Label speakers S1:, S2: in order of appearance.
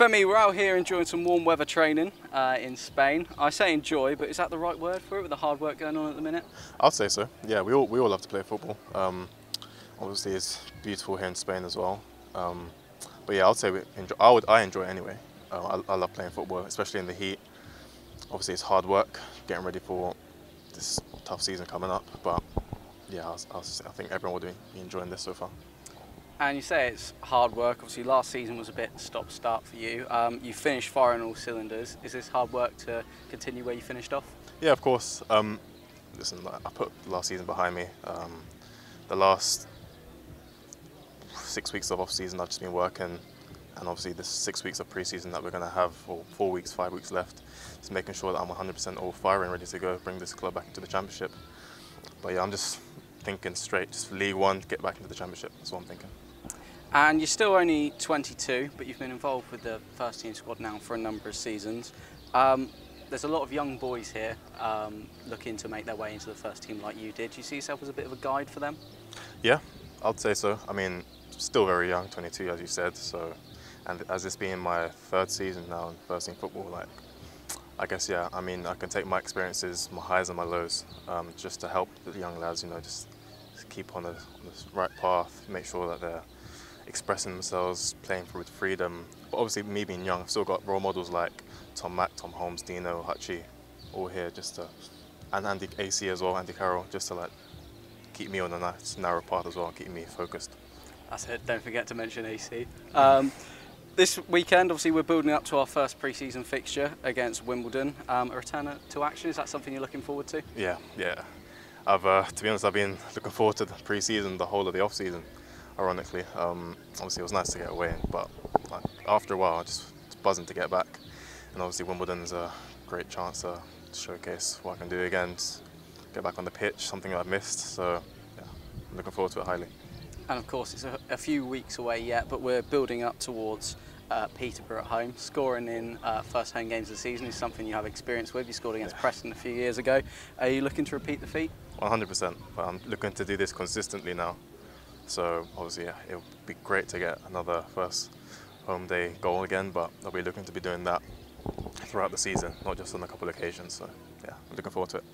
S1: Femi, we're out here enjoying some warm weather training uh, in Spain. I say enjoy, but is that the right word for it with the hard work going on at the minute?
S2: I'll say so. Yeah, we all we all love to play football. Um, obviously, it's beautiful here in Spain as well. Um, but yeah, I'll say we enjoy. I would I enjoy anyway. Uh, I, I love playing football, especially in the heat. Obviously, it's hard work getting ready for this tough season coming up. But yeah, I, I, I think everyone will be enjoying this so far.
S1: And you say it's hard work. Obviously, last season was a bit stop-start for you. Um, you finished firing all cylinders. Is this hard work to continue where you finished off?
S2: Yeah, of course. Um, listen, I put last season behind me. Um, the last six weeks of off-season, I've just been working, and obviously the six weeks of pre-season that we're going to have, or four weeks, five weeks left, just making sure that I'm 100% all firing, ready to go, bring this club back into the championship. But yeah, I'm just thinking straight, just League One, get back into the championship. That's what I'm thinking.
S1: And you're still only 22, but you've been involved with the first team squad now for a number of seasons. Um, there's a lot of young boys here um, looking to make their way into the first team like you did. Do you see yourself as a bit of a guide for them?
S2: Yeah, I'd say so. I mean, still very young, 22 as you said. So, and as this being my third season now in first team football, like I guess yeah. I mean, I can take my experiences, my highs and my lows, um, just to help the young lads. You know, just, keep on the, on the right path, make sure that they're expressing themselves, playing with freedom. But obviously, me being young, I've still got role models like Tom Mack, Tom Holmes, Dino, Hutchie, all here just to, and Andy AC as well, Andy Carroll, just to like keep me on a nice narrow path as well, keep me focused.
S1: That's it. Don't forget to mention AC. Um, this weekend, obviously, we're building up to our first pre-season fixture against Wimbledon. Um, a return to action. Is that something you're looking forward to?
S2: Yeah, yeah. I've, uh, to be honest, I've been looking forward to the pre-season, the whole of the off-season ironically. Um, obviously, it was nice to get away, but like, after a while, I just was buzzing to get back. And obviously, Wimbledon's a great chance to showcase what I can do again, get back on the pitch, something I've missed. So, yeah, I'm looking forward to it highly.
S1: And of course, it's a, a few weeks away yet, but we're building up towards uh, Peterborough at home. Scoring in uh, first home games of the season is something you have experience with. You scored against yeah. Preston a few years ago. Are you looking to repeat the feat?
S2: 100%. But I'm looking to do this consistently now. So obviously, yeah, it would be great to get another first home day goal again, but I'll be looking to be doing that throughout the season, not just on a couple of occasions. So yeah, I'm looking forward to it.